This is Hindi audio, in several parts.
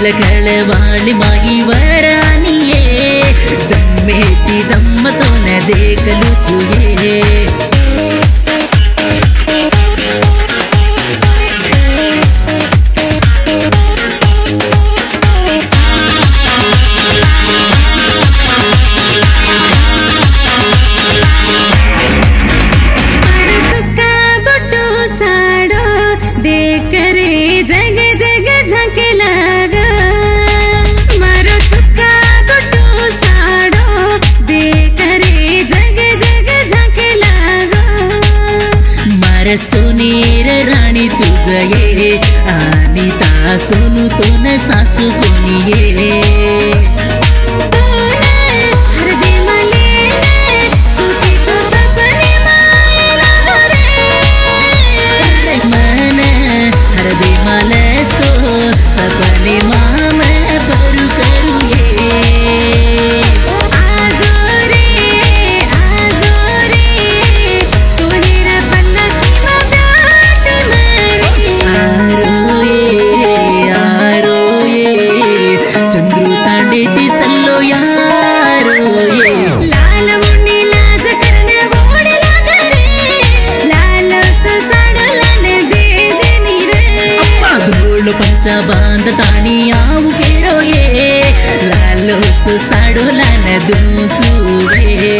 ಗಿಳಿಗಳ ವಾಳಿ ಮಾಗಿ ವರಾನಿಯೇ ದಮ್ಮೇತಿ ದಮ್ಮ ತೋನ ದೇಕಲು ಚುಯೇ रे राणी तुझ ये आणि तो न सासु कोनी ये. चंद्रू तांडे ती चल्लो यारो ये लाल मुंडी लाज करने वोड लागा रे लाल ससाड लाने दे दे नी रे अप्पा गोल पंचा बांध ताणी आऊ केरो ये लाल ससाड लाने दूचू रे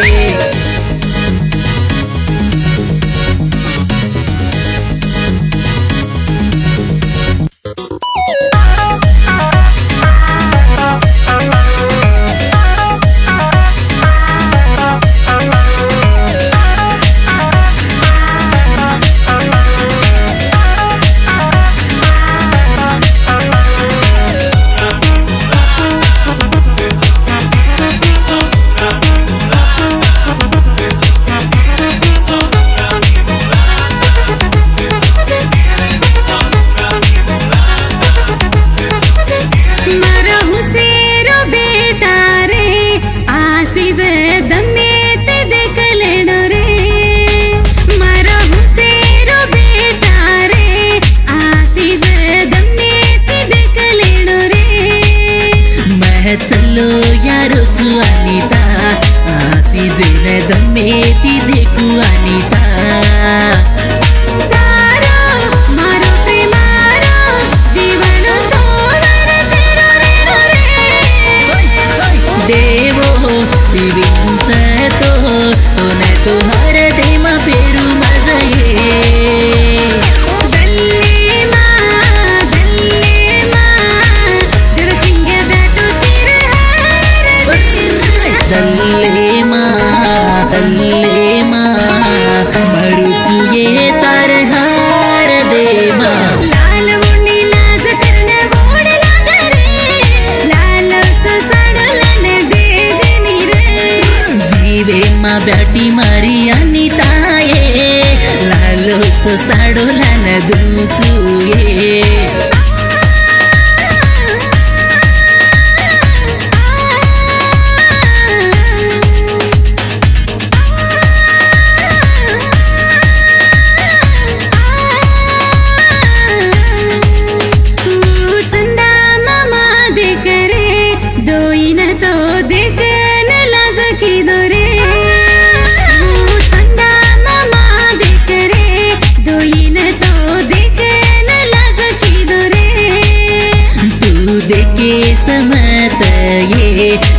में दी साडो लान दुचु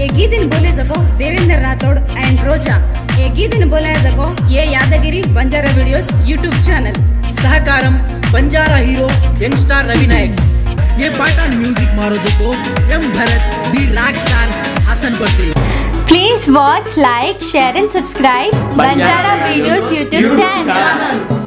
एगी दिन बोले सको देवेंद्र राठौड़ एंड रोजा। एगी दिन बोले सको ये Yadagiri Banjara videos YouTube channel. सहकारम Banjara hero young star Ravi Nayak. ये पाटा म्यूज़िक मारो जो M Bharat B rock star Hasan Patel. Please watch like share and subscribe Banjara Videos YouTube channel